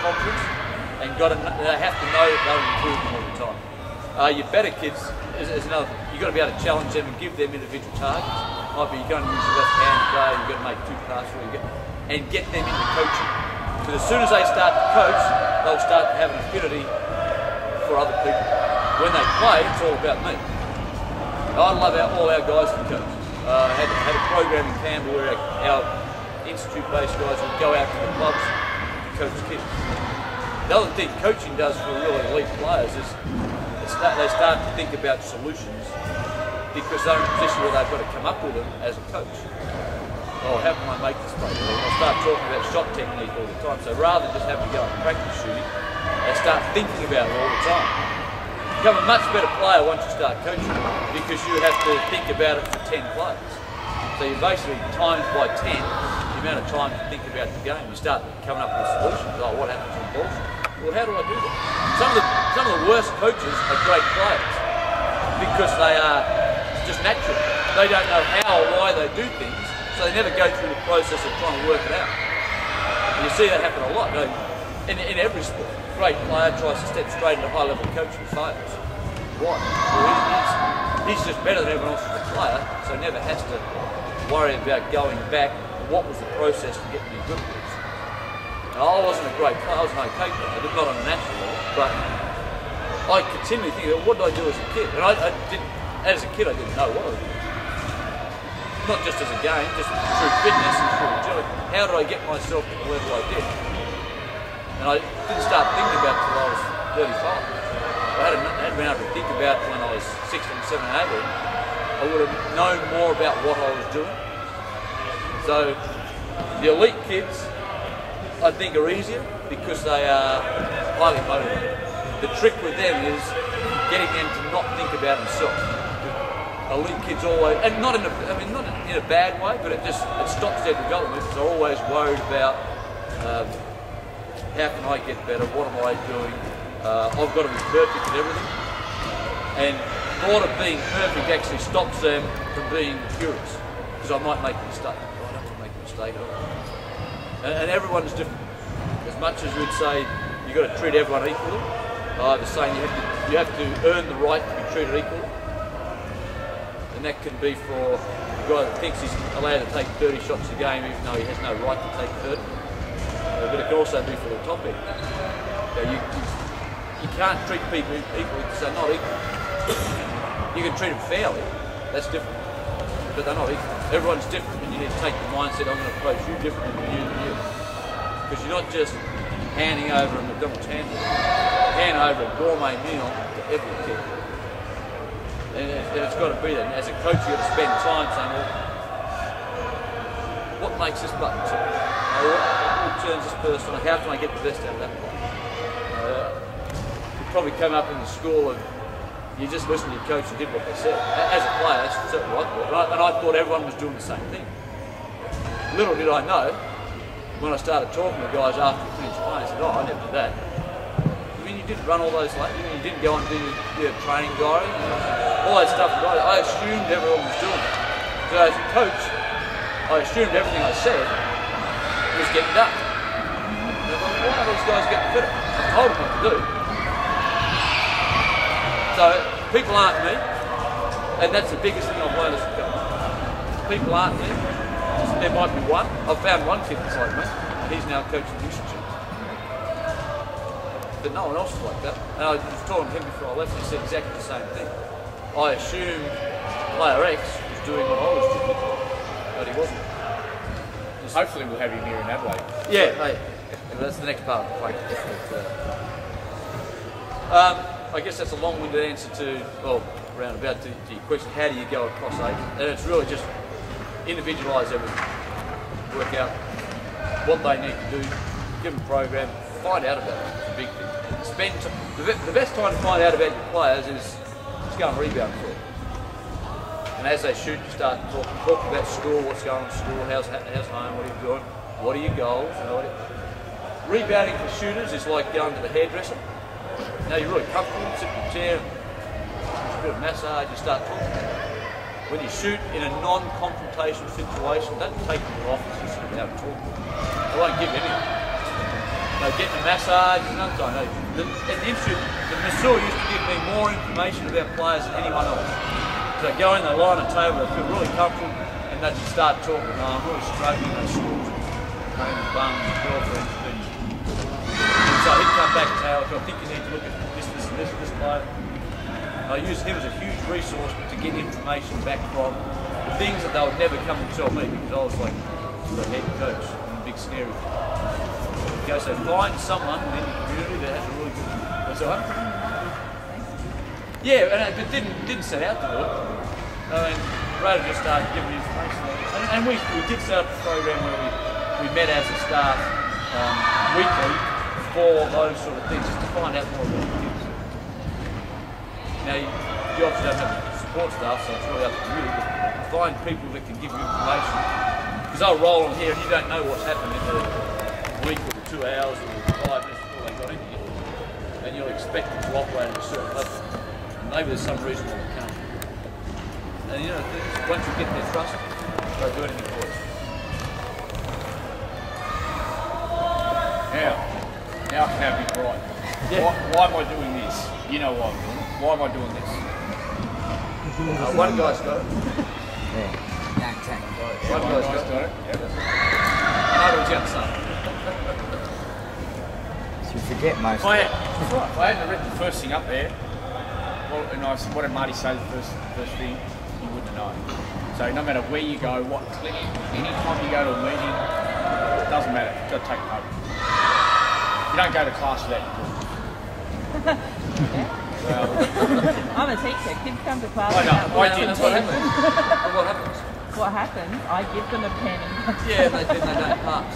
and got to, they have to know that they're improving all the time. Uh, your better kids is, is another. You've got to be able to challenge them and give them individual targets. Might be you're going to use your left hand today. You've got to make two passes, you get, and get them into coaching. Because as soon as they start to coach, they'll start to have an affinity for other people. When they play, it's all about me. I love our, all our guys to coach. Uh, had, had a program in Canberra where our, our institute-based guys would go out to the clubs coach kids. The other thing coaching does for really elite players is start, they start to think about solutions because they're in a position where they've got to come up with them as a coach. Oh, how can I make this play? They'll start talking about shot technique all the time. So rather than just having to go and practice shooting, they start thinking about it all the time. You become a much better player once you start coaching because you have to think about it for 10 players. So you basically times by 10 the amount of time you think about the game. You start coming up with solutions. Oh, what happens in bullshit? Well, how do I do that? Some of the some of the worst coaches are great players because they are just natural. They don't know how or why they do things, so they never go through the process of trying to work it out. And you see that happen a lot in, in every sport. Great player tries to step straight into high level coaching fails. Why? Well, he's, he's just better than everyone else as a player, so never has to worry about going back. What was the process to get me good this? Now, I wasn't a great player, I was an okay player, but not on a national. But I continually think, what did I do as a kid? And I, I did, as a kid, I didn't know what I was doing. Not just as a game, just through fitness and through agility. How did I get myself to the level I did? And I didn't start thinking about it until I was 35. I hadn't, hadn't been able to think about it when I was 16, 17, 18, I would have known more about what I was doing. So the elite kids I think are easier because they are highly motivated. The trick with them is getting them to not think about themselves. Elite kids always, and not in a, I mean, not in a bad way, but it just it stops their development they're always worried about um, how can I get better, what am I doing, uh, I've got to be perfect at everything. And thought of being perfect actually stops them from being curious because I might make a mistake. Oh, a at all and, and everyone's different. As much as we'd say you've got to treat everyone equally, I was saying you have to you have to earn the right to be treated equally, and that can be for the guy that thinks he's allowed to take 30 shots a game even though he has no right to take 30. Uh, but it can also be for the top end. You, you, you, you can't treat people equally because they're not equal. You can treat them fairly, that's different, but they're not equal. Everyone's different and you need to take the mindset, I'm going to approach you differently than you than you. Because you're not just handing over a McDonald's hamburger, hand over a gourmet meal to every kid. And, it, has got to be that. As a coach, you've got to spend time saying, well, what makes this button tick? What, turns this person on? How can I get the best out of that player? Uh, you probably come up in the school of you just listened to your coach and did what they said. As a player, that's certainly what I thought. And I thought everyone was doing the same thing little did I know, when I started talking to guys after we finished playing, I said, oh, I never did that. I mean, you didn't run all those laps, you didn't go and do your training diary, all that stuff. I assumed everyone was doing it. So as a coach, I assumed everything I said was getting done. why are these guys getting fitter? I told them what to do. So people aren't me, and that's the biggest thing I've learned as a coach. People aren't me, there might be one. I've found one kid that's like me. He's now coaching Houston Chiefs. But no one else is like that. And I was talking to him before I left, and he said exactly the same thing. I assumed player X was doing what I was doing, but he wasn't. Just Hopefully we'll have him here in Adelaide. Yeah, hey, that's the next part of the play. um, I guess that's a long-winded answer to, well, roundabout to, to your question, how do you go across age? And it's really just individualise everything, work out what they need to do, give them a program, find out about it. It's a big thing. Spend the, best time to find out about your players is just go and rebound for them. And as they shoot, you start talking, talk about school, what's going on in school, how's, how's home, what are you doing, what are your goals, you know, Rebounding for shooters is like going to the hairdresser. Now you're really comfortable, sit in your chair, a bit of massage, you start talking when you shoot in a non-confrontational situation, don't take to office and sit down and talk. They won't give anything. know, getting a massage and other time. The, the, the, the masseur used to give me more information about players than anyone else. So they go in, they lie on a table, they feel really comfortable, and they just start talking. Oh, I'm really struggling with schools, bums, girlfriends, things. So he'd come back and say, oh, I think you need to look at this, this, and this, this player. I used him as a huge resource to get information back from the things that they would never come and tell me because I was like the head coach a big scary. Okay, so find someone in the community that has a really good. Yeah, and it, didn't didn't set out to do it. I mean, Rada just started giving information, and, and we, we did set up a program where we, we met as a staff um, weekly for those sort of things, just to find out more about the kids. Now, you, obviously don't have support staff, so it's really up to you. But find people that can give you information. Because I'll roll on here and you don't know what's happened in the week or the two hours or the five minutes before they got in here. And you'll expect them to operate at a certain level. And maybe there's some reason why they can't. And you know, once you get their trust, they'll do anything for you. Now, now I can have it right. Yeah. Why, why am I doing this? You know why I'm. Why am I doing this? Uh, one guy's got it. Yeah. That tank. One guy's got it. got it. Yep. Another was the other. So you forget most If I, had, if I hadn't written the first thing up there, well, and I said, what did Marty say the first, first thing? You wouldn't know. So no matter where you go, what clinic, any time you go to a meeting, it doesn't matter. You've got to take note. You don't go to class without your book. well, I'm a teacher. Kids come to class. I know, without I books did. and what pens. happens. What happens? What happens? I give them a pen. And Yeah, they, then they don't pass.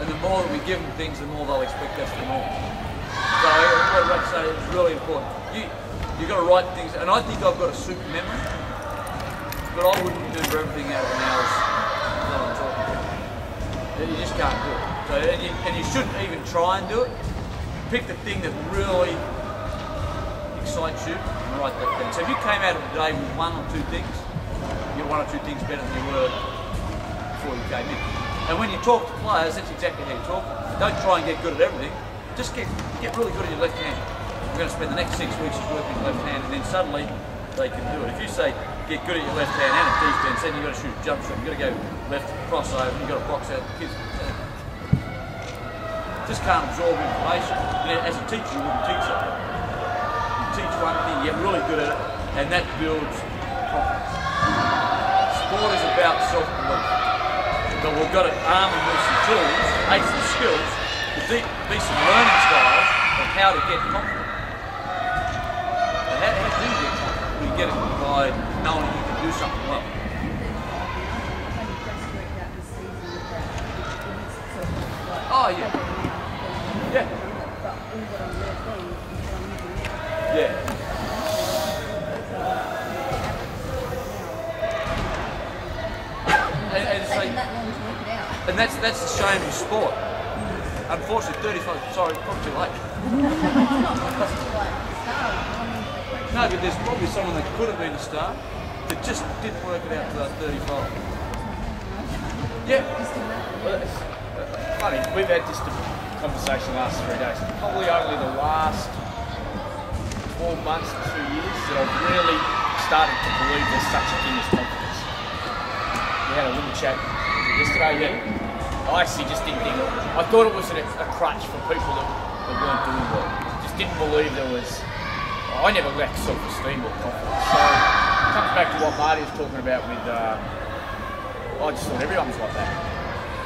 And the more that we give them things, the more they'll expect us to know. So what I'd say is really important. You you got to write things, and I think I've got a super memory, but I wouldn't do everything out of an hour's while I'm talking. You just can't do it. So and you, and you shouldn't even try and do it. Pick the thing that really excites you and write that thing. So if you came out of the day with one or two things, you're one or two things better than you were before you came in. And when you talk to players, that's exactly how you talk. Don't try and get good at everything. Just get get really good at your left hand. We're going to spend the next six weeks just working left hand, and then suddenly they can do it. If you say get good at your left hand and at defense, then you've got to shoot a jump shot. You've got to go left crossover. You've got to box out the kids. Uh, Just can't absorb information. You know, as a teacher, you wouldn't teach that. You teach one thing, you get really good at it, and that builds confidence. Sport is about self-belief. But we've got to arm them with some tools, some skills, to be, be some learning styles of how to get confident. And how, how do you get confident? We get it by knowing you can do something well. Oh. Yeah. Yeah. And, and, so, taken that long to work it out. and that's that's the shame of sport. Unfortunately, 35. Sorry, probably too late. No, but there's probably someone that could have been a star that just didn't work it out to that 35. Yeah. Uh, funny, we've had this conversation the last three days. Probably only the last four months, two years that I've really started to believe there's such a thing as confidence. We had a little chat yesterday, yeah. I actually just didn't think. I thought it was a, a crutch for people that, that weren't doing well. Just didn't believe there was. I never lacked self-esteem or confidence. So it comes back to what Marty was talking about with. Uh, I just thought everyone was like that.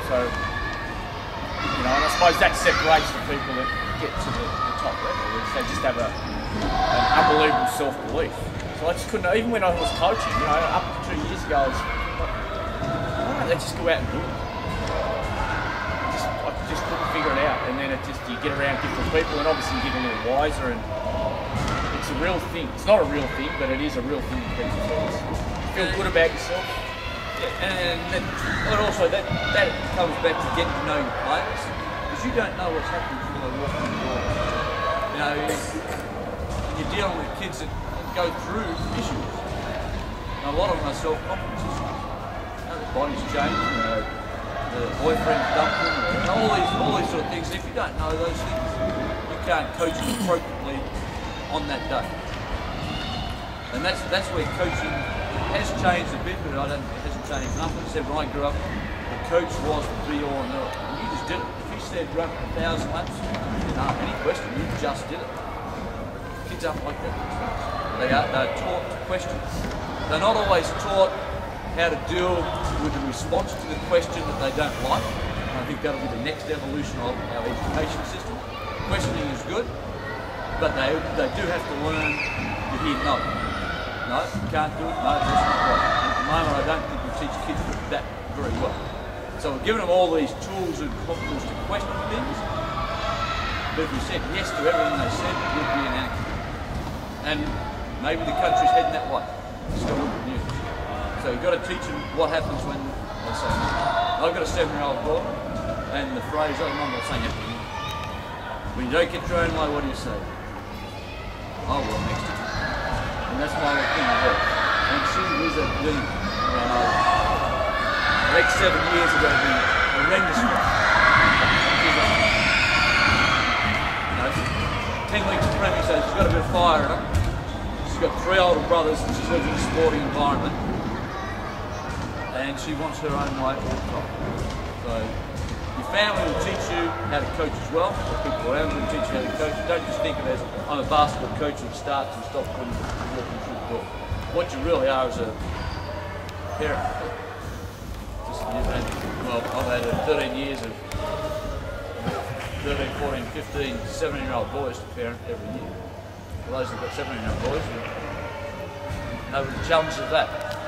So, you know, and I suppose that separates the people that get to the, the top level. Is they just have a, an unbelievable self-belief. So I just couldn't, even when I was coaching, you know, up to two years ago, I was, why don't they just go out and do it? Out. And then it just, you get around different people and obviously you get a little wiser and it's a real thing. It's not a real thing, but it is a real thing in people's heads. Feel good about yourself. Yeah, and, but also that that comes back to getting to know your players because you don't know what's happening before they walk in the door. You know, you're dealing with kids that go through issues. And a lot of them are self-confidence issues. You know, bodies change. You the boyfriend dumped or all these all these sort of things. If you don't know those things, you can't coach appropriately on that day. And that's that's where coaching has changed a bit, but I don't it hasn't changed enough. As I said when I grew up, the coach was the be all and all. And you just did it. If he said run a thousand laps, you didn't ask any question, you just did it. Kids aren't like that. They are they're taught to question. They're not always taught how to deal with the response to the question that they don't like. And I think that'll be the next evolution of our education system. Questioning is good, but they, they do have to learn to hear no. No, you can't do it. No, that's not right. At the moment, I don't think we teach kids that very well. So we're giving them all these tools and confidence to question things. But if we said yes to everything they said, it would be an anarchy. And maybe the country's heading that way. Still look at the news. So you've got to teach them what happens when they say. I've got a seven-year-old daughter, and the phrase, oh, I'm not saying anything. When you don't get your own what do you say? Oh, well, next time. And that's my thing. And she is a. And I, the next seven years are going to be horrendous for. She's know, 10 weeks of pregnancy, so she's got a bit of fire in her. She's got three older brothers and she lives in a sporting environment. And she wants her own way all the. So your family will teach you how to coach as well. The people around you will teach you how to coach. Don't just think of it as I'm a basketball coach who starts and stops when walking through the door. What you really are is a parent. Just, you've had, well, I've had uh, 13 years of 13, 14, 15, 17 year old boys to parent every year. For those who've got 17 year old boys, know the challenges of that.